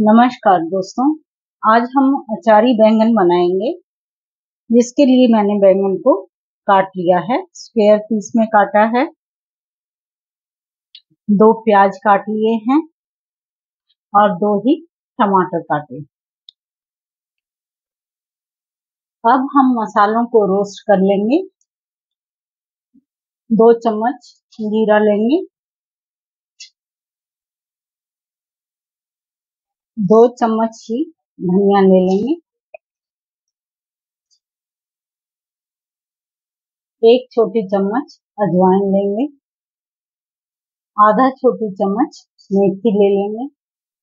नमस्कार दोस्तों। आज हम अचारी बैंगन बनाएँगे, जिसके लिए मैंने बैंगन को काट लिया है। स्क्वायर पीस में काटा है। दो प्याज काट लिए हैं और दो ही टमाटर काटे अब हम मसालों को रोस्ट कर लेंगे। दो चम्मच जीरा लेंगे। दो चम्मच ही धनिया ले लेंगे। एक छोटी चम्मच अजवाइन लेंगे। आधा छोटी चम्मच मेथी ले लेंगे।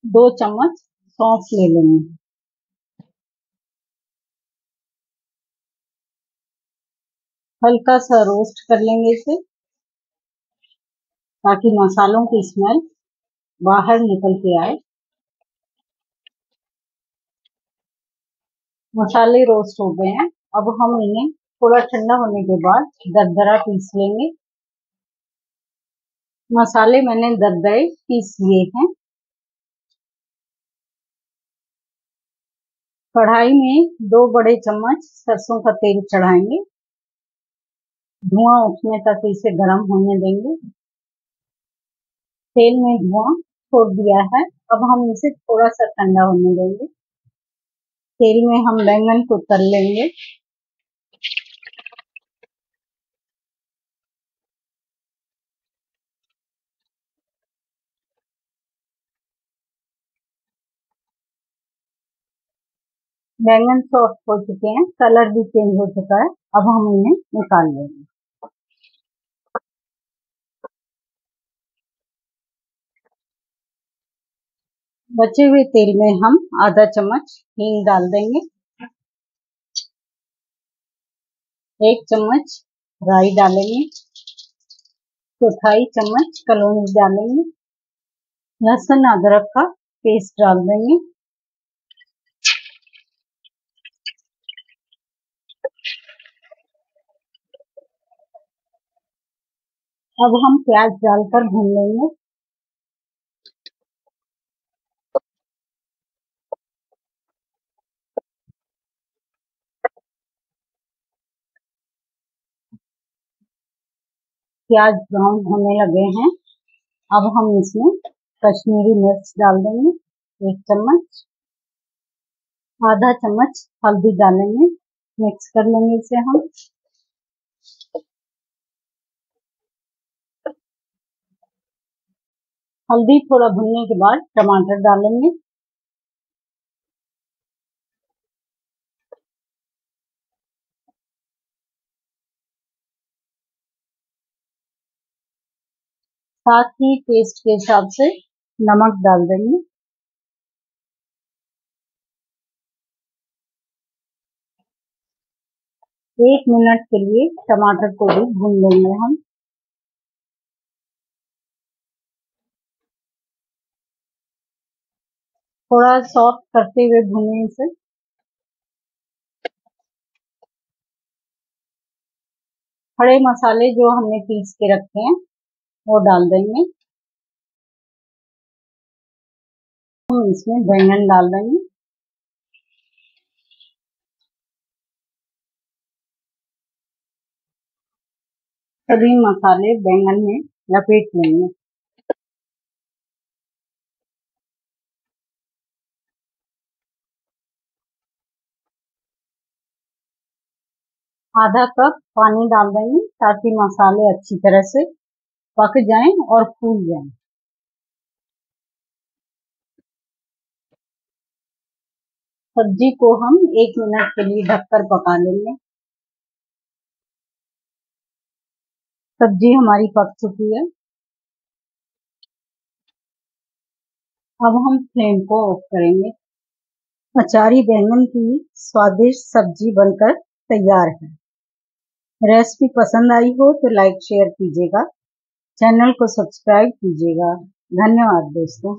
दो चम्मच सौंफ ले लेंगे। हल्का सा रोस्ट कर लेंगे इसे, ताकि मसालों की स्मेल बाहर निकल के आए। मसाले रोस्ट हो गए हैं। अब हम इन्हें थोड़ा ठंडा होने के बाद दरदरा पीस लेंगे। मसाले मैंने दरदरे पीस लिए हैं। कढ़ाई में दो बड़े चम्मच सरसों का तेल चढ़ाएँगे। धुआँ उठने तक इसे गर्म होने देंगे। तेल में धुआँ छोड़ दिया है। अब हम इसे थोड़ा सा ठंडा होने देंगे। तेल में हम बैंगन को तल लेंगे। बैंगन सॉफ्ट हो चुके हैं, कलर भी चेंज हो चुका है, अब हम इन्हें निकाल लेंगे। बचे हुए तेल में हम आधा चम्मच हींग डाल देंगे। एक चम्मच राई डालेंगे। चौथाई चम्मच कलौनी डालेंगे। लहसुन अदरक का पेस्ट डाल देंगे। अब हम प्याज डालकर भून लेंगे। प्याज ब्राउन होने लगे हैं। अब हम इसमें कश्मीरी मिर्च डाल देंगे, एक चम्मच। आधा चम्मच हल्दी डालेंगे मिक्स कर लेंगे इसे हम। हल्दी थोड़ा भुनने के बाद टमाटर डालेंगे। साथ ही टेस्ट के हिसाब से नमक डाल देंगे। एक मिनट के लिए टमाटर को भी भून लेंगे हम। थोड़ा सॉफ्ट करते हुए भूने इसे। खड़े मसाले जो हमने पीस के रखे हैं वो डाल देंगे। हम इसमें बैंगन डाल देंगे। सभी मसाले बैंगन में लपेट लेंगे। आधा कप पानी डाल देंगे ताकि मसाले अच्छी तरह से पक जाएँ और फूल जाएँ। सब्ज़ी को हम एक मिनट के लिए ढककर पका लेंगे। सब्ज़ी हमारी पक चुकी है। अब हम फ्लेम को ऑफ़ करेंगे। अचारी बैंगन की स्वादिष्ट सब्ज़ी बनकर तैयार है। रेसिपी पसंद आई हो तो लाइक, शेयर कीजिएगा। चैनल को सब्सक्राइब कीजिएगा। धन्यवाद दोस्तों।